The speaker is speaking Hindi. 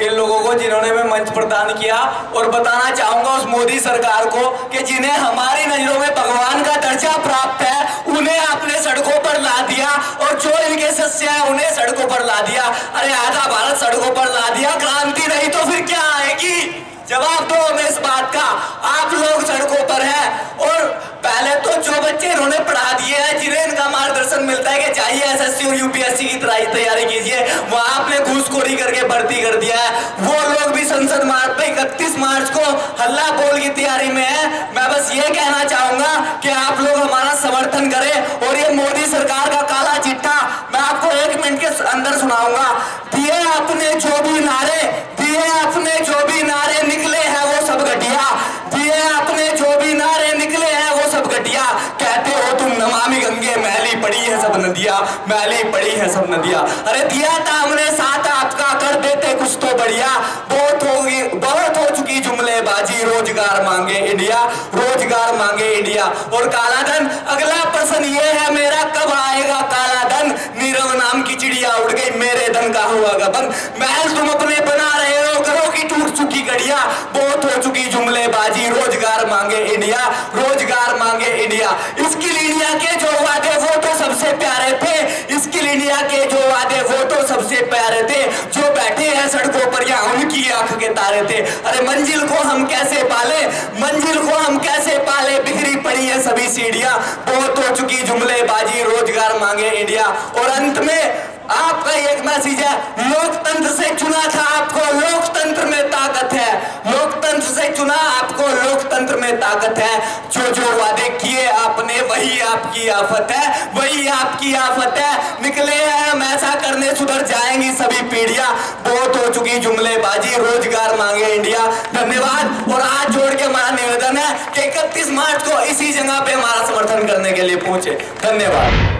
को जिन्होंने मैं मंच प्रदान किया और बताना चाहूँगा उस मोदी सरकार को कि जिन्हें हमारी नज़रों में भगवान का दर्जा प्राप्त है, उन्हें आपने सड़कों पर ला दिया और जो इनके सस्य है, उन्हें सड़कों पर ला दिया। अरे आधा भारत सड़कों पर ला दिया, क्रांति नहीं तो फिर क्या आएगी? जवाब दो हमें इस बात का। आप लोग सड़कों पर हैं और पहले तो जो बच्चे इन्होंने पढ़ा दिए हैं जाइए और यूपीएससी की तैयारी कीजिए। वहाँ आपने घूसखोरी करके भर्ती कर दिया है। वो लोग भी संसद मार्च पे इकतीस मार्च को हल्ला बोल की तैयारी में है। मैं बस ये कहना चाहूँगा कि आप लोग हमारा समर्थन करें और ये मोदी सरकार का काला चिट्ठा मैं आपको एक मिनट के अंदर सुनाऊँगा। दिए अपने जो भी नारे, दिए अपने जो भी नारे निकले हैं वो सब घटिया। दिए अपने जो भी नारे निकले हैं वो सब घटिया। कहते हो तुम नमामि गंगे नदिया, मैली पड़ी है सब नदिया। अरे दिया था हमने साथ आपका कर देते कुछ तो बढ़िया। बहुत होगी, बहुत हो चुकी जुमलेबाजी, रोज़गार मांगे इंडिया, रोज़गार मांगे इंडिया। और काला धन, अगला प्रश्न ये है, मेरा कब आएगा काला धन? नीरव नाम की चिड़िया उड़ गई, मेरे धन का हुआ गबन। महल तुम अपने बना रहे हो, घरों की टूट चुकी गड़िया। बहुत हो चुकी जुमलेबाजी, रोज़गार मांगे इंडिया। इंडिया के जो वादे वो तो सबसे प्यारे थे, जो बैठे हैं सड़कों पर या उनकी आँख के तारे थे। अरे मंजिल को हम कैसे पाले? मंजिल को हम कैसे पाले? बिखरी पड़ी है सभी सीढ़ियाँ। बहुत हो चुकी जुमलेबाजी, रोज़गार मांगे इंडिया। और अंत में आपका एक मैसेज है, लोकतंत्र से चुना था आपको लोकतंत्र में ताकत है। लोकतंत्र से चुना आपको लोकतंत्र में ताकत है। जो जो वादे किए वही आपकी आफत है, वही आपकी आफत है। निकले हैं, हम ऐसा करने सुधर जाएँगी सभी पीढ़िया। बहुत हो चुकी जुमलेबाजी, रोज़गार मांगे इंडिया। धन्यवाद। और आज जोड़ के हमारा निवेदन है कि इकतीस मार्च को इसी जगह पे हमारा समर्थन करने के लिए पहुँचे। धन्यवाद।